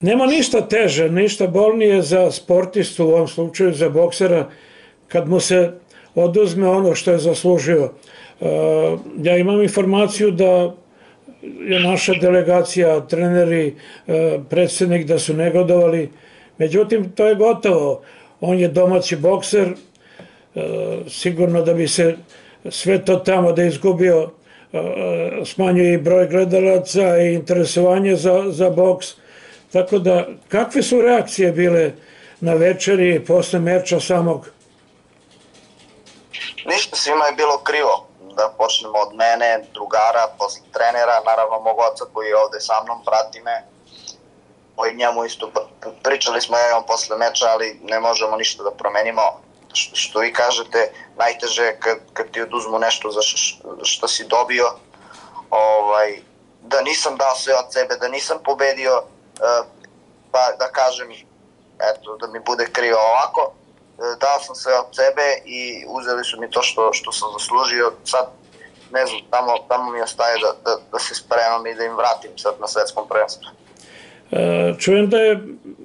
Nema ništa teže, ništa bolnije za sportistu, u ovom slučaju za boksera, kad mu se oduzme ono što je zaslužio. E, ja imam informaciju da je naša delegacija, treneri, e, predsednik da su negodovali, međutim to je gotovo. On je domaći bokser, e, sigurno da bi se sve to tamo da izgubio smanjuje i broj gledalaca i interesovanje za, za boks, Tako da, kakve su reakcije bile na večeri posle meča samog? Ništa, svima je bilo krivo. Da počnemo od mene, drugara, posle trenera, naravno mog oca koji je ovde sa mnom, prati me. O njemu isto pričali smo ja on posle meča, ali ne možemo ništa da promenimo. Što, što vi kažete, najteže je kad, kad ti oduzmu nešto za što, što si dobio, ovaj, da nisam dao sve od sebe, da nisam pobedio, E, pa da kažem, eto, da mi bude krivo ovako, e, dao sam sve od sebe i uzeli su mi to što, što sam zaslužio, sad ne znam, tamo, tamo mi ostaje da, da, da se spremam i da im vratim sad na svetskom prvenstvu. E, čujem da je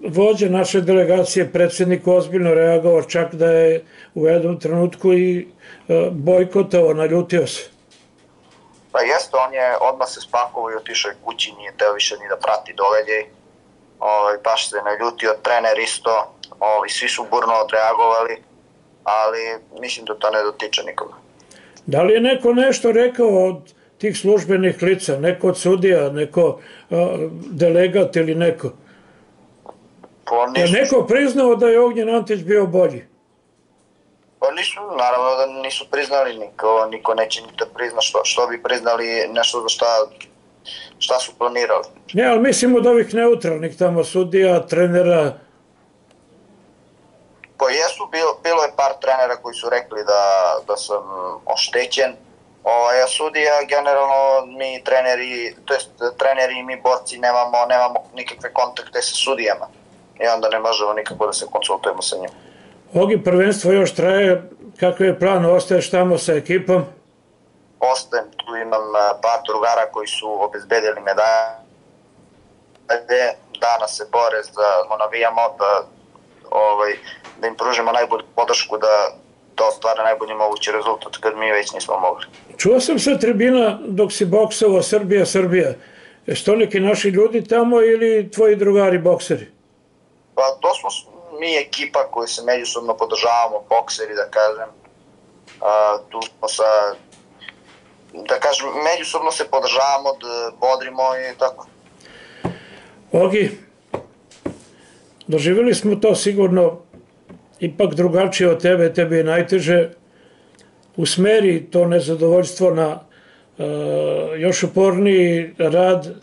vođa naše delegacije, predsednik ozbiljno reagovao, čak da je u jednom trenutku i bojkotovao, naljutio se. Pa jeste, on je odmah se spakovao i otišao kući, nije teo više ni da prati događaj ovaj, baš se naljutio, trener isto, ovaj, svi su burno odreagovali, ali mislim da to ne dotiče nikoga. Da li je neko nešto rekao od tih službenih lica, neko od sudija, neko uh, delegat ili neko? Pa nisu... Je neko priznao da je Ognjen Antić bio bolji? Pa nisu, naravno da nisu priznali, niko, niko neće ni da prizna, što, što bi priznali nešto za šta šta su planirali. Ne, ali mislim od ovih neutralnih tamo sudija, trenera. Pa jesu, bilo, bilo je par trenera koji su rekli da, da sam oštećen, Ovaj, a sudija, generalno, mi treneri, to jest treneri i mi borci nemamo, nemamo nikakve kontakte sa sudijama i onda ne možemo nikako da se konsultujemo sa njim. Ogi prvenstvo još traje, kakav je plan, ostaješ tamo sa ekipom? Ostajem, tu imam par drugara koji su obezbedili medalje, danas se bore da navijamo, da, ovaj, da im pružimo najbolju podršku da to ostvara najbolji mogući rezultat kad mi već nismo mogli. Čuo sam sa tribina dok si boksovao Srbija, Srbija. Što neki naši ljudi tamo ili tvoji drugari bokseri? Pa to smo mi ekipa koji se međusobno podržavamo, bokseri da kažem. A, tu smo sa da kažem, međusobno se podržavamo, da bodrimo i tako. Ogi, doživjeli smo to sigurno ipak drugačije od tebe, tebi je najteže. Usmeri to nezadovoljstvo na uh, još uporniji rad,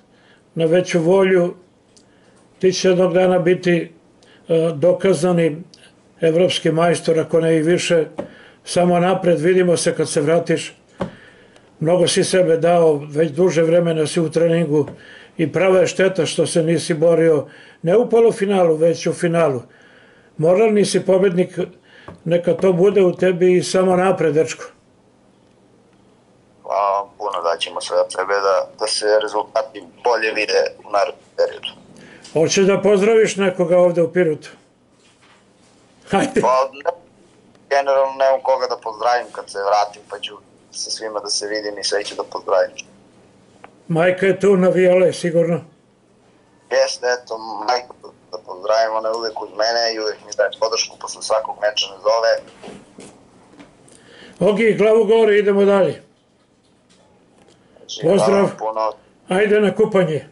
na veću volju, ti će jednog dana biti uh, dokazani evropski majstor, ako ne i više, samo napred, vidimo se kad se vratiš mnogo si sebe dao, već duže vremena si u treningu i prava je šteta što se nisi borio ne u polufinalu, već u finalu. Moralni si pobednik, neka to bude u tebi i samo napred, dečko. Hvala vam puno, da ćemo sve od sebe da, da se rezultati bolje vide u narodnom periodu. Hoćeš da pozdraviš nekoga ovde u Pirutu? Hajde. Pa, ne, generalno nemam koga da pozdravim kad se vratim, pa ću sa svima da se vidim i sve ću da pozdravim. Majka je tu navijala sigurno? Jeste, eto, majka da pozdravim, ona je uvek uz mene i uvek mi daje podršku posle svakog meča ne zove. Ok, glavu gore, idemo dalje. Znači, Pozdrav. Ajde na kupanje.